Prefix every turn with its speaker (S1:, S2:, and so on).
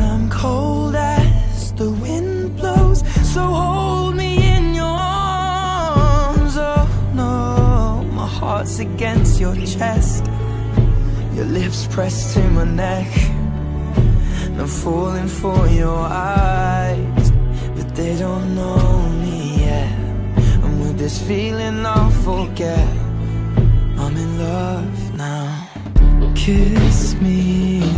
S1: I'm cold as the wind blows. So hold me in your arms. Oh no, my heart's against your chest. Your lips pressed to my neck. I'm falling for your eyes, but they don't know me yet. And with this feeling, I'll forget. I'm in love now. Kiss me